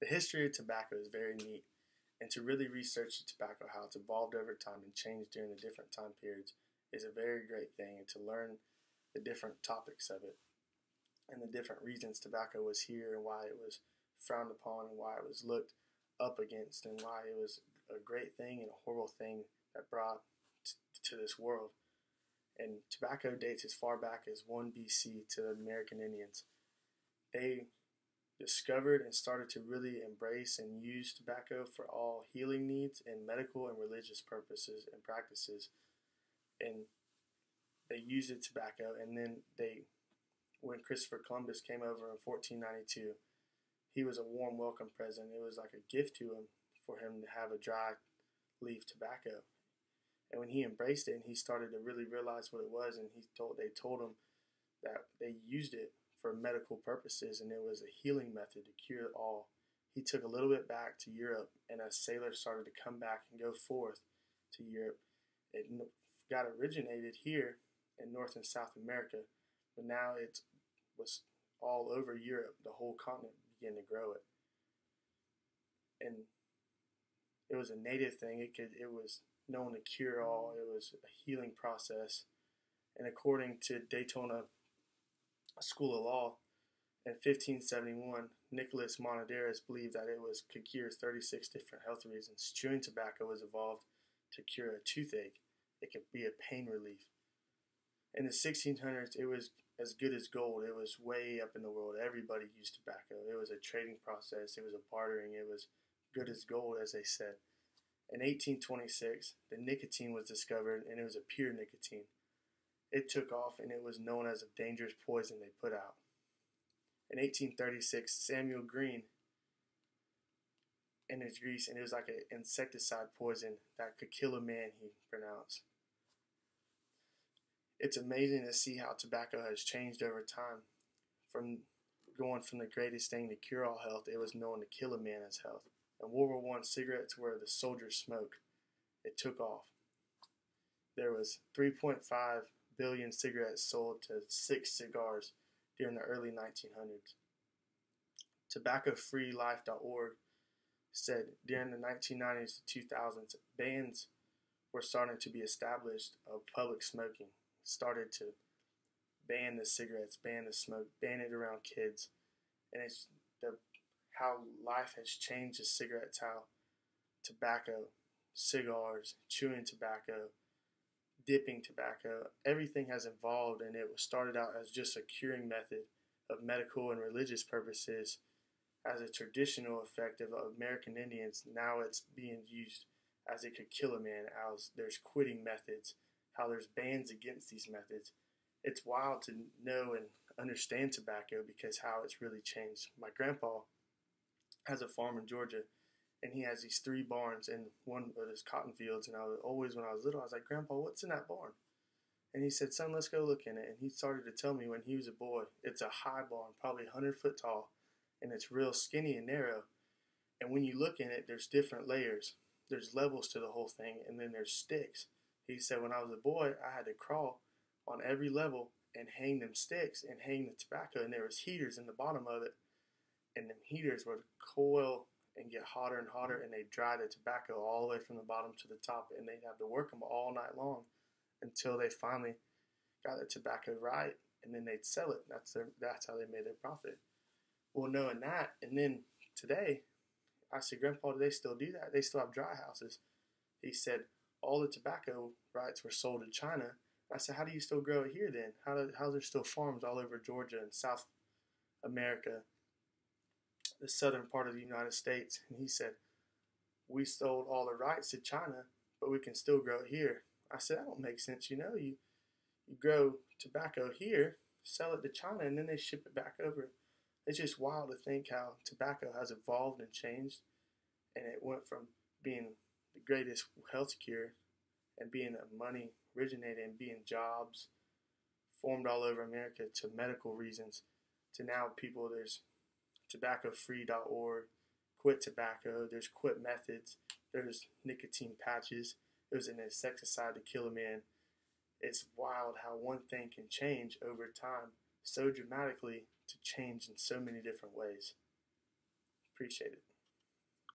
The history of tobacco is very neat, and to really research the tobacco, how it's evolved over time and changed during the different time periods, is a very great thing, and to learn the different topics of it and the different reasons tobacco was here and why it was frowned upon and why it was looked up against and why it was a great thing and a horrible thing that brought t- to this world. And tobacco dates as far back as 1 BC to the American Indians. They discovered and started to really embrace and use tobacco for all healing needs and medical and religious purposes and practices. And they used the tobacco, and then they, when Christopher Columbus came over in 1492, he was a warm welcome present. It was like a gift to him for him to have a dry leaf tobacco. And when he embraced it and he started to really realize what it was, and he told they told him that they used it for medical purposes and it was a healing method to cure all. He took a little bit back to Europe, and as sailors started to come back and go forth to Europe, it got originated here in North and South America, but now it was all over Europe. The whole continent began to grow it, and it was a native thing. It could it was known to cure all. It was a healing process, and according to Daytona School of Law in 1571, Nicholas Monardes believed that it was could cure 36 different health reasons. Chewing tobacco was evolved to cure a toothache. It could be a pain relief. In the 1600s, it was as good as gold. It was way up in the world. Everybody used tobacco. It was a trading process. It was a bartering. It was good as gold, as they said. In 1826, the nicotine was discovered, and it was a pure nicotine. It took off, and it was known as a dangerous poison they put out. In 1836, Samuel Green in his grease, and it was like an insecticide poison that could kill a man, he pronounced. It's amazing to see how tobacco has changed over time. From going from the greatest thing to cure all health, it was known to kill a man as health. In World War One, cigarettes were the soldiers smoked. It took off. There was 3.5 billion cigarettes sold to six cigars during the early 1900s. TobaccoFreeLife.org said during the 1990s to 2000s, bans were starting to be established of public smoking. Started to ban the cigarettes, ban the smoke, ban it around kids, and it's the how life has changed the cigarettes, how tobacco, cigars, chewing tobacco, dipping tobacco, everything has evolved and it was started out as just a curing method of medical and religious purposes as a traditional effect of American Indians. Now it's being used as it could kill a man, as there's quitting methods, how there's bans against these methods. It's wild to know and understand tobacco because how it's really changed. My grandpa has a farm in Georgia and he has these three barns and one of his cotton fields. And I was always, when I was little, I was like, Grandpa, what's in that barn? And he said, Son, let's go look in it. And he started to tell me when he was a boy, it's a high barn, probably 100 foot tall, and it's real skinny and narrow. And when you look in it, there's different layers. There's levels to the whole thing, and then there's sticks. He said, when I was a boy, I had to crawl on every level and hang them sticks and hang the tobacco, and there was heaters in the bottom of it, and them heaters would coil and get hotter and hotter, mm-hmm. and they dry the tobacco all the way from the bottom to the top, and they'd have to work them all night long until they finally got the tobacco right, and then they'd sell it. That's their, that's how they made their profit. Well, knowing that, and then today, I said, Grandpa, do they still do that? They still have dry houses. He said all the tobacco rights were sold to China. I said, how do you still grow it here then? How do, how's there still farms all over Georgia and South America the southern part of the United States. And he said, We sold all the rights to China, but we can still grow here. I said, That don't make sense. You know, you, you grow tobacco here, sell it to China, and then they ship it back over. It's just wild to think how tobacco has evolved and changed. And it went from being the greatest health cure and being a money originated and being jobs formed all over America to medical reasons to now people there's tobaccofree.org, quit tobacco, there's quit methods, there's nicotine patches, there's an insecticide to kill a man. It's wild how one thing can change over time so dramatically to change in so many different ways. Appreciate it.